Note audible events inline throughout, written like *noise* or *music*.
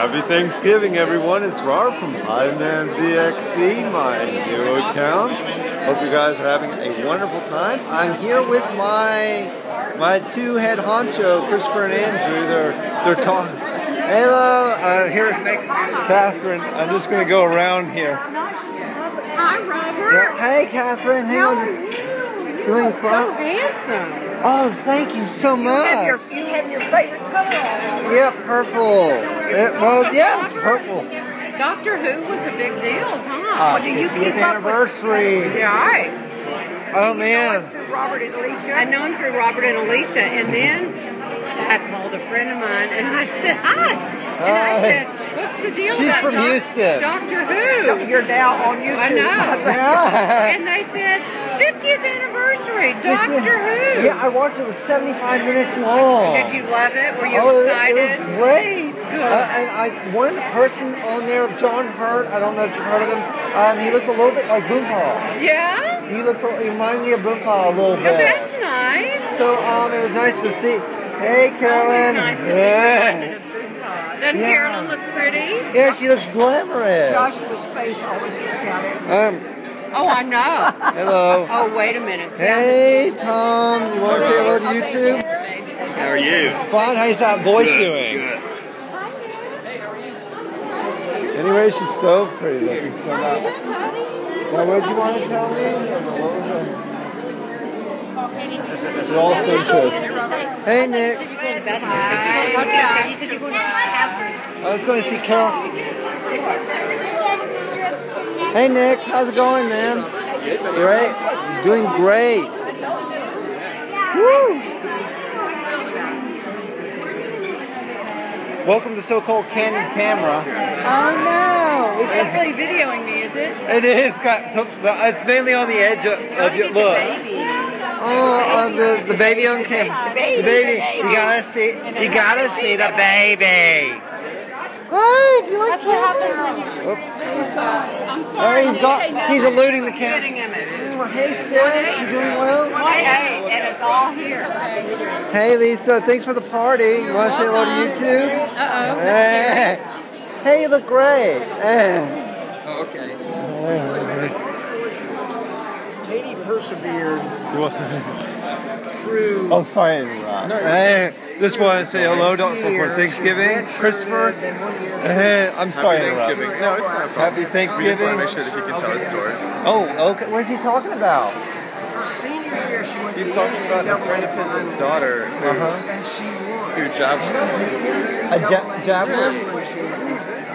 Happy Thanksgiving, everyone. It's Rob from HobbyMan ZXC, my new account. Hope you guys are having a wonderful time. I'm here with my my two head honcho, Christopher and Andrew. They're they're talking. Hello, uh, here, Catherine. I'm just gonna go around here. Hi, Robert. Yeah, Hey, Catherine. Hang How on. are you? Doing So handsome. Oh, thank you so You have your, much. you have your favorite color on. Yeah, purple. It, well, yeah, it's purple. Doctor Who was a big deal, huh? Uh, Well, do you 50th keep up anniversary. with? Yeah, right. Oh You know man. him through Robert and Alicia. I know him through Robert and Alicia, and then I called a friend of mine, and I said hi, and I said, "What's the deal She's about from Doc- Houston. Doctor Who?" You're now on YouTube. I know. *laughs* Yeah. And they said, 50th anniversary, *laughs* Doctor Who. Yeah, I watched it. It was 75 minutes long. Did you love it? Were you oh, it- excited? It, was great. Good. Uh, and I, one of the person on there, John Hurt. I don't know if you've heard of him. Um, he looked a little bit like Boompa. yeah? He looked. He reminded me of Boompa a little Oh, bit. that's nice. So um, it was nice to see. Hey, Carolyn. Always nice to be yeah. reminded. Doesn't Yeah. Carolyn look pretty? yeah, she looks glamorous. Joshua's face always looks out at me. Um, Oh, I know. hello. oh, wait a minute. Hey, Tom. You want to say hello to YouTube? How are you? Fine. How's that voice Good, doing? good. Anyway, she's so pretty looking. So now, now what did you want to tell me? What was it? You're all speechless. Hey, Nick. You said you're going to see Catherine. I was going to see Carol. Hey, Nick. How's it going, man? You right? Doing great. Woo! Welcome to so-called Canon Camera. Oh no! It's not really videoing me, is it? It is got some, it's mainly on the edge of, of your look. Oh, uh, the the baby on camera. The baby. You gotta see. You gotta see the baby. Hi, do you like That's what happens when you. I'm Oh, he's got. He's eluding the camera. Getting him it. Hey, sis, you doing well? Hey, and it's all here. Hey, Lisa, thanks for the party. You want to say hello to YouTube? Uh *laughs* oh. Hey, hey, you look great. Okay. Katie persevered through. Oh, sorry to. Hey, just want to say hello to, for Thanksgiving, Christopher. Hey, I'm sorry to interrupt. Thanksgiving. No, it's not a problem. Happy We just want to make sure that he can tell his story. Oh, okay. What is he talking about? Her senior year, she went He's to talking about a friend of his his daughter who, Uh-huh. and she won. who javelins. A ja- javelin?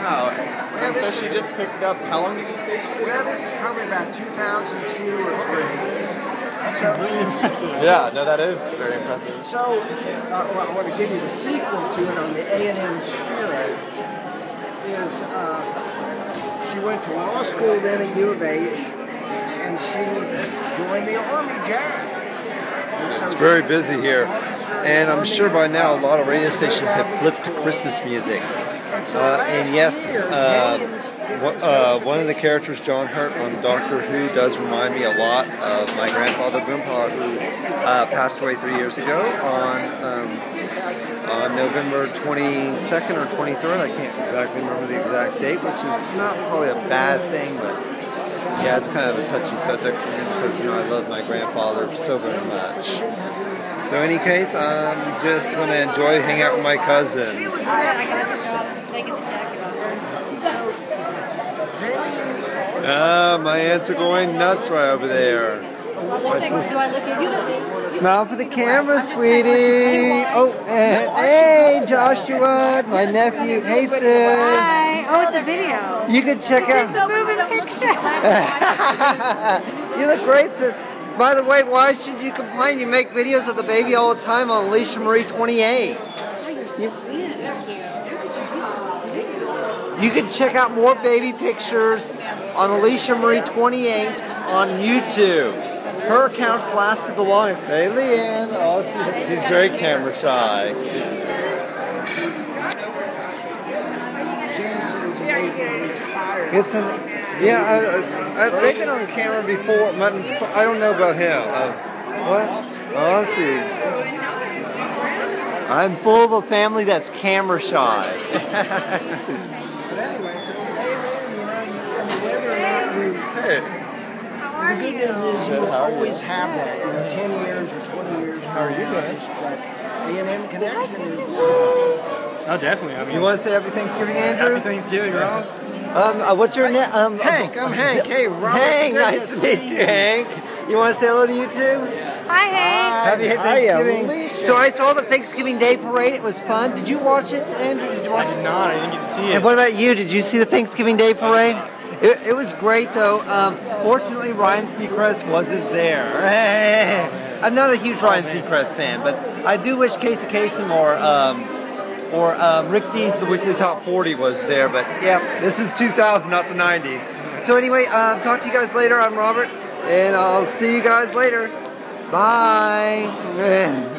Wow. And so she just picked it up. How long did you say she did? Well, this is probably about 2002 or 3. So, Yeah, no, that is very impressive. so uh, well, I want to give you the sequel to it on the A&M Spirit. Is uh, she went to law school then at U of H, and she joined the Army JAG. It's very busy here. And I'm sure by now a lot of radio stations have flipped to Christmas music. Uh, and yes, uh, uh, one of the characters, John Hurt, on Doctor Who does remind me a lot of my grandfather Boompa, who uh, passed away three years ago on um, on November 22nd or 23rd. I can't exactly remember the exact date, which is not probably a bad thing, but yeah, it's kind of a touchy subject because you know I love my grandfather so very much. So, in any case, I'm just going to enjoy hanging out with my cousin. She was in Afghanistan. Ah, my aunts are going nuts right over there. Do I look at you? Smile for the camera, sweetie. Oh, and hey, Joshua, my nephew. Hey, sis. Hi. Oh, it's a video. You can check out. So moving picture. *laughs* you look great, sis. By the way, why should you complain? You make videos of the baby all the time on Alicia Marie 28. You can check out more baby pictures on Alicia Marie 28 on YouTube. Her account's lasted the longest. Hey, Leanne. Oh, she, she's very camera shy. It's an, yeah, I, I, I, they've been on camera before. I don't know about him. Uh, what? Oh, let's see. I'm full of a family that's camera shy. *laughs* But anyway, so with A&M, you know, whether or not you, Hey, the good news is you will always have that, you know, 10 years or 20 years from are you now, doing? just That A&M connection is Oh, definitely. I mean, You want to say happy Thanksgiving, Andrew? happy Thanksgiving, Ross. Um, uh, what's your name? Um, Hank, I'm Hank. Hey, Robert. Hank, nice to meet see you, Hank. You want to say hello to you too? Hi, Hank. Happy Thanksgiving. Alicia. So I saw the Thanksgiving Day parade. It was fun. Did you watch it, Andrew? Did you watch I watch did it? not. I didn't get to see it. And what about you? Did you see the Thanksgiving Day parade? It, it was great though. Um, fortunately, Ryan Seacrest wasn't there. *laughs* I'm not a huge Ryan Seacrest fan, but I do wish Casey Kasem or um, or um, Rick Dees' The Weekly Top 40 was there. But yeah, this is 2000, not the 90s. So anyway, um, talk to you guys later. I'm Robert, and I'll see you guys later. Bye.